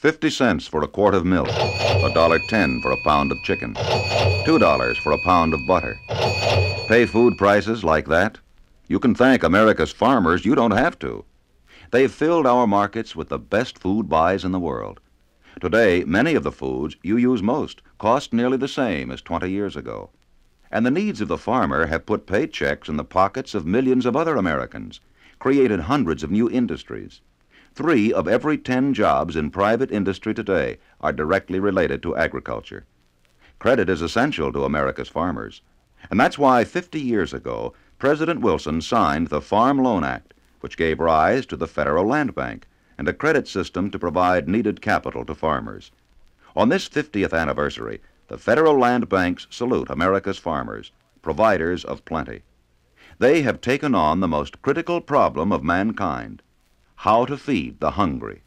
50 cents for a quart of milk, $1.10 for a pound of chicken, $2 for a pound of butter. Pay food prices like that? You can thank America's farmers, you don't have to. They've filled our markets with the best food buys in the world. Today, many of the foods you use most cost nearly the same as 20 years ago. And the needs of the farmer have put paychecks in the pockets of millions of other Americans, created hundreds of new industries. Three of every ten jobs in private industry today are directly related to agriculture. Credit is essential to America's farmers. And that's why 50 years ago, President Wilson signed the Farm Loan Act, which gave rise to the Federal Land Bank and a credit system to provide needed capital to farmers. On this 50th anniversary, the Federal Land Banks salute America's farmers, providers of plenty. They have taken on the most critical problem of mankind how to feed the hungry.